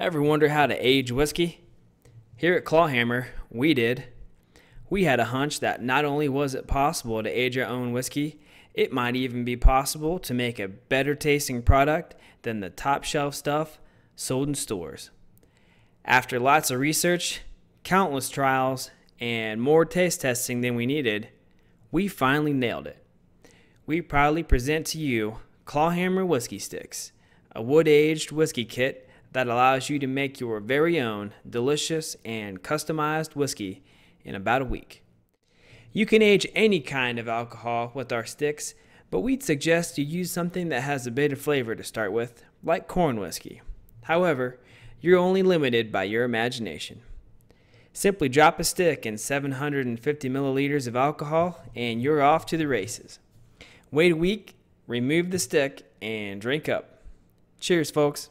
Ever wonder how to age whiskey? Here at Clawhammer, we did. We had a hunch that not only was it possible to age our own whiskey, it might even be possible to make a better tasting product than the top shelf stuff sold in stores. After lots of research, countless trials, and more taste testing than we needed, we finally nailed it. We proudly present to you Clawhammer Whiskey Sticks, a wood aged whiskey kit that allows you to make your very own delicious and customized whiskey in about a week. You can age any kind of alcohol with our sticks, but we'd suggest you use something that has a bit of flavor to start with, like corn whiskey. However, you're only limited by your imagination. Simply drop a stick in 750 milliliters of alcohol and you're off to the races. Wait a week, remove the stick, and drink up. Cheers, folks.